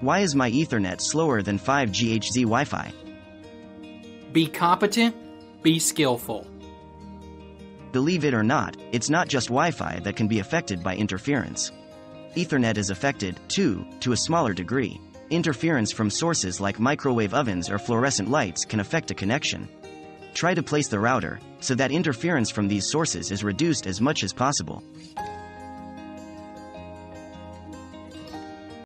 Why is my Ethernet slower than 5GHz Wi-Fi? Be competent, be skillful. Believe it or not, it's not just Wi-Fi that can be affected by interference. Ethernet is affected, too, to a smaller degree. Interference from sources like microwave ovens or fluorescent lights can affect a connection. Try to place the router so that interference from these sources is reduced as much as possible.